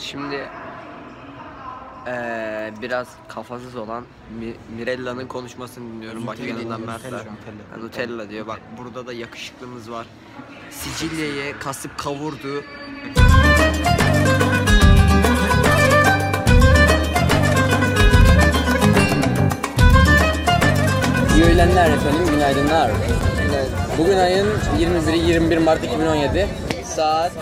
Şimdi eee, biraz kafasız olan Mi- Mirella'nın konuşmasını dinliyorum. Bak yanından Mert. Ha, Nutella diyor. Bak burada da yakışıklımız var. Sicilya'yı kasıp kavurdu. İyi öğlenler efendim, günaydınlar. Bugün ayın 21'i 21 Mart 2017. Saat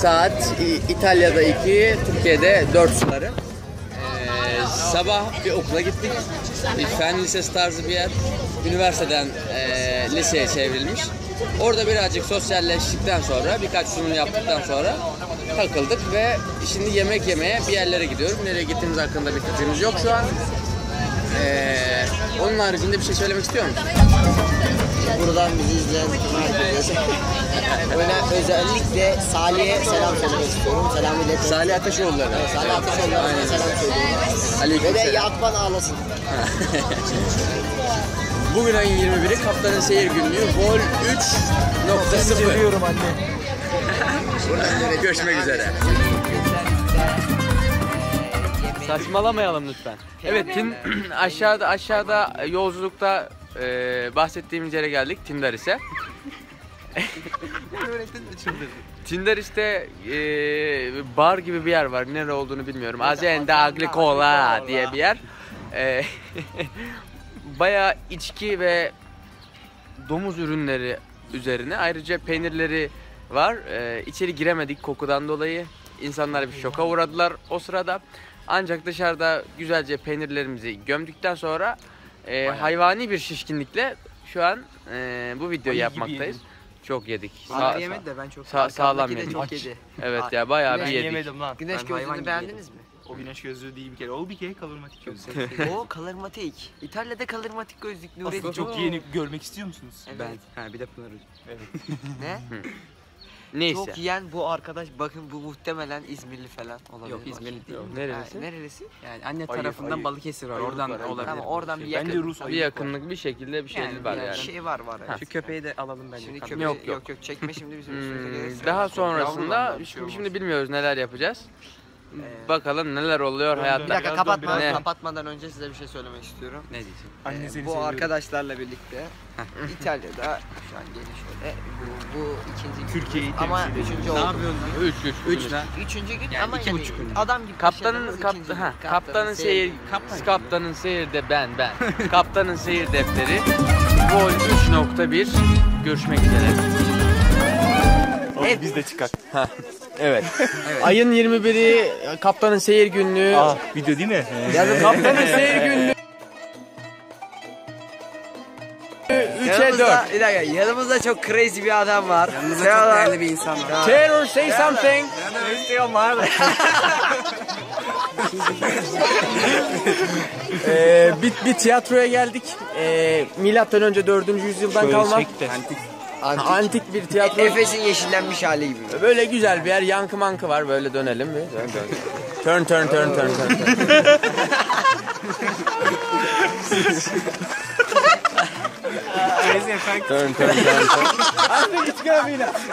saat İtalya'da 2, Türkiye'de 4 suları. Ee, sabah bir okula gittik. Bir fen lisesi tarzı bir yer. Üniversiteden e, liseye çevrilmiş. Orada birazcık sosyalleştikten sonra, birkaç sunum yaptıktan sonra takıldık ve şimdi yemek yemeye bir yerlere gidiyorum. Nereye gittiğimiz hakkında bir fikrimiz yok şu an. Ee, onun haricinde bir şey söylemek istiyor musun? Buradan bizi izleyen herkese Böyle özellikle Salih'e selam söylemek istiyorum. Selam iletin. Salih Ateşoğulları. Salih Ateşoğlu'na selam söylüyorum. Ve de. Yakban ağlasın. Bugün ayın 21'i Kaptanın Seyir Günlüğü Vol 3.0. Seviyorum anne. Görüşmek üzere. Saçmalamayalım lütfen. Evet, tin, aşağıda aşağıda yolculukta e, bahsettiğimiz yere geldik. Tinder ise. Tinder işte e, bar gibi bir yer var. Nere olduğunu bilmiyorum. Azende Agricola diye bir yer. E, bayağı içki ve domuz ürünleri üzerine. Ayrıca peynirleri var. E, içeri giremedik kokudan dolayı. İnsanlar bir şoka uğradılar o sırada. Ancak dışarıda güzelce peynirlerimizi gömdükten sonra e, hayvani bir şişkinlikle şu an e, bu videoyu yapmaktayız. Çok yedik. Sa- yemedi de ben çok sa- sağlam yedik. çok yedi. Evet ya bayağı bir Ben yedik. Yemedim lan. Güneş Ben hayvan gözlüğünü gibi beğendiniz mi? O güneş gözlüğü değil bir kere. O bir kere kalırmatik gözlüğü. o kalırmatik. İtalya'da kalırmatik gözlüklü Aslında çok yeni görmek istiyor musunuz? Evet. Ha bir de Pınar Hocam. Ne? Neyse. Çok yiyen bu arkadaş bakın bu muhtemelen İzmirli falan olabilir. Yok İzmirli değil. Neresi? Ha, nerelisi? Yani anne Ayıp, tarafından ayıp. Balıkesir var. Oradan var, ayıp. olabilir. Tamam oradan bir yakın. Bence Rus Bir var. yakınlık bir şekilde bir şeyler var bir yani. şey var var. Evet. Şu köpeği de alalım bence. Şimdi köpeği Yok, yok yok. yok çekme şimdi bizim Hmm, üstümüze gelirse. daha sonrasında şey şimdi bilmiyoruz neler yapacağız. Ee, Bakalım neler oluyor Dön, hayatta. Bir dakika Biraz kapatma, dön, biraz. kapatmadan önce size bir şey söylemek istiyorum. Ne diyeceğim? Anne Ee, seni bu seviyorum. arkadaşlarla birlikte İtalya'da şu an gelin şöyle bu, bu ikinci gün Türkiye'yi ama temsil ediyor. üçüncü Ne oldu. yapıyorsun? 3 3 Üç lan. Üçüncü gün Yani ama iki yani buçuk gün. adam gibi Kaptanın başladığımız kap, ikinci ha, gün. kaptanın seyir Kaptan. kaptanın seyir de ben ben. kaptanın seyir defteri Vol 3.1 görüşmek üzere. Oğlum biz de çıkar. Evet. Ayın 21'i kaptanın seyir günlüğü. Aa video değil mi? Yani kaptanın seyir günlüğü 3'e 4. Yanımızda, bir dakika yanımızda çok crazy bir adam var. Yanınızda Ne çok değerli bir insan var. Taylor say something. Ee, bir, bir tiyatroya geldik. Ee, milattan önce 4. yüzyıldan kalma Antik. Antik. antik bir tiyatro. Efes'in yeşillenmiş hali gibi. Böyle güzel bir yer. Yankı mankı var. Böyle dönelim bir. Dön, dön. Turn turn turn turn turn. turn. turn turn turn turn. I think it's gonna be enough.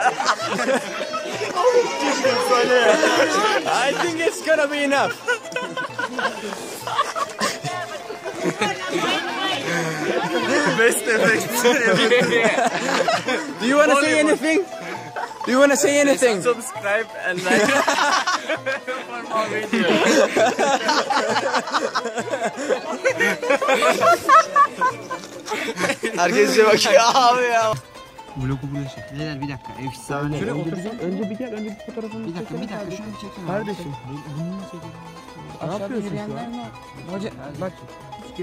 I think it's gonna be enough. Best effect. Do you wanna say anything? Do you wanna say anything? Subscribe and like. Herkes bize bakıyor abi ya. Vlogu burada çek. Beyler bir dakika. Efsane. Şöyle önce, bir, önce bir gel. Önce bir fotoğrafını Bir dakika bir dakika. Şunu bir çekin. Kardeşim. Ne yapıyorsun şu an? Hoca bak.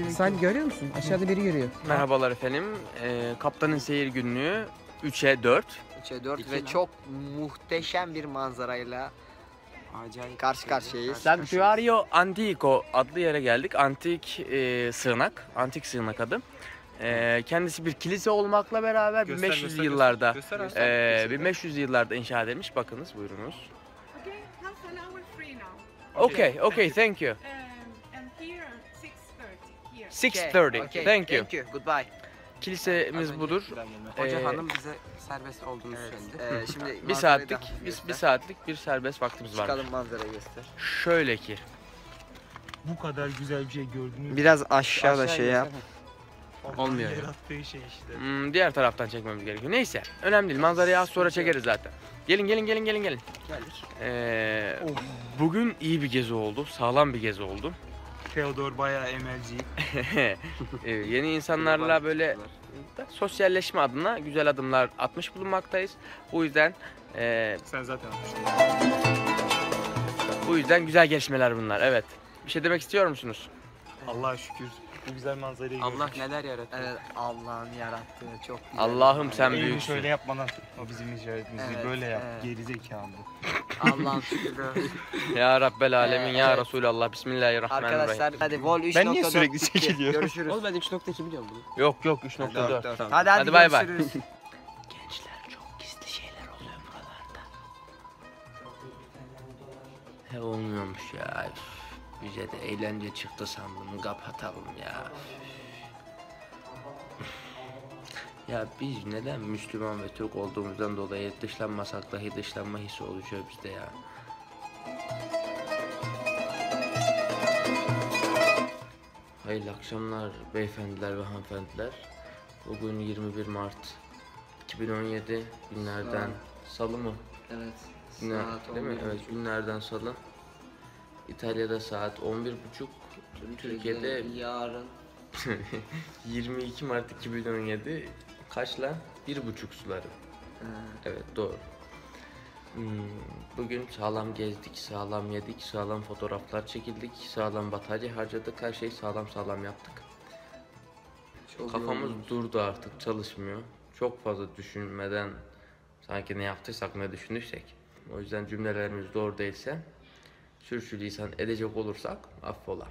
Sen görüyor musun? Aşağıda biri yürüyor. Merhabalar efendim. Ee, Kaptanın Seyir Günlüğü 3'e 4. 3'e 4 İki ve lan. çok muhteşem bir manzarayla Acayip. karşı karşıyayız. Sanctuario Antico adlı yere geldik. Antik e, sığınak. Antik sığınak adı. E, kendisi bir kilise olmakla beraber Göster, 1500 göster, yıllarda göster, göster. e, 1500 yıllarda inşa edilmiş. Bakınız buyurunuz. Okay, half an hour free now. Okay, okay, thank you. Here, 6.30 here. 6:30. Okay, Thank you. Thank you. Goodbye. kilisemiz budur. Hoca Ee, hanım bize serbest olduğunu söyledi. Ee, şimdi Bir manzarayı saatlik, hafif bir, göster. saatlik bir serbest vaktimiz var. Çıkalım manzarayı göster. Şöyle ki, Bu kadar güzel bir şey gördünüz. Biraz aşağıda şey yap. olmuyor ya. Yarattığı şey işte. Hmm, diğer taraftan çekmemiz gerekiyor. Neyse, önemli değil. Manzarayı az sonra çekeriz zaten. Gelin, gelin, gelin, gelin, gelin. Geldik. Ee, bugün iyi bir gezi oldu, sağlam bir gezi oldu. Theodor bayağı emelci. Yeni insanlarla böyle sosyalleşme adına güzel adımlar atmış bulunmaktayız. Bu yüzden ee, Sen zaten atmıştın. bu yüzden güzel gelişmeler bunlar. Evet. Bir şey demek istiyor musunuz? Allah'a şükür. Bu güzel manzarayı Allah gördük. neler yarattı. Evet Allah'ın yarattığı çok güzel. Allah'ım sen büyüksün. şöyle yapmadan o bizim işaretimizi Evet, böyle yap. evet. Gerizekalı. Allah'ım. Ya Rabbel alemin ya Evet. Resulallah Bismillahirrahmanirrahim. Arkadaşlar hadi vol 3.4 Ben niye sürekli bitti. çekiliyorum? Görüşürüz. Oğlum ben 3.2 biliyorum bunu. Yok yok 3.4. Hadi hadi, Hadi bay bay. görüşürüz. Gençler çok gizli şeyler oluyor buralarda. He olmuyormuş ya. Üf, Bize de eğlence çıktı sandım. Kapatalım ya. Ya biz neden Müslüman ve Türk olduğumuzdan dolayı dışlanmasak dahi dışlanma hissi oluşuyor bizde ya. Hayırlı akşamlar beyefendiler ve hanımefendiler. Bugün 21 Mart 2017 günlerden salı mı? Evet. Günler, Saat değil mi? 11.30. Evet günlerden salı. İtalya'da saat 11.30. Türkiye'de yarın 22 Mart 2017 kaçla? Bir buçuk suları. Ha, Evet doğru. Hmm, Bugün sağlam gezdik, sağlam yedik, sağlam fotoğraflar çekildik, sağlam batarya harcadık, her şeyi sağlam sağlam yaptık. çok Kafamız durdu artık çalışmıyor. Çok fazla düşünmeden sanki ne yaptıysak ne düşünürsek. O yüzden cümlelerimiz doğru değilse sürçülisan edecek olursak affola.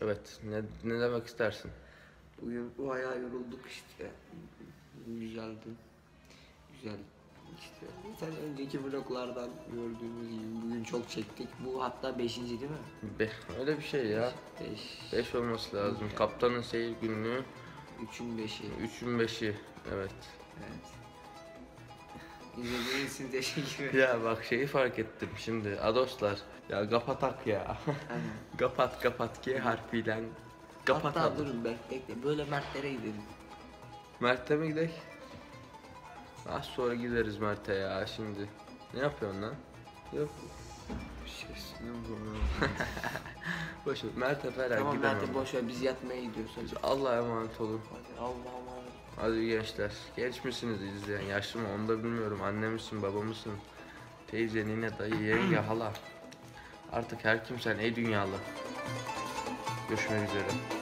Evet ne, ne demek istersin? Bugün bu ayağı yorulduk işte. Güzeldi. Güzel işte. Sen önceki vloglardan gördüğünüz gibi bugün çok çektik. Bu hatta beşinci değil mi? Be, öyle bir şey ya. Beş. 5 olması lazım. Kaptanın seyir günlüğü Üçün beşi. 3'ün 5'i. Evet. Evet. İzlediğiniz için teşekkür ederim. Ya bak şeyi fark ettim şimdi adoslar. Ya kapatak ya. Kapat kapat ki harfiyle. Hatta Kapatalım. durun bek bekle. Böyle Mertlere gidelim. Mert'e mi gidelim? Az sonra gideriz Mert'e ya şimdi. Ne yapıyorsun lan? Yok. Bir şey Boş ver. Mert'e falan Tamam gidemem. Mert'e boş ver biz yatmaya gidiyoruz hadi. Allah'a emanet olun. Hadi Allah'a emanet. Hadi gençler. Genç misiniz izleyen? Yaşlı mı? Onu da bilmiyorum. Anne misin? Baba mısın? Teyze, nine, dayı, yenge, hala. Artık her kimsen ey dünyalı. Görüşmek üzere.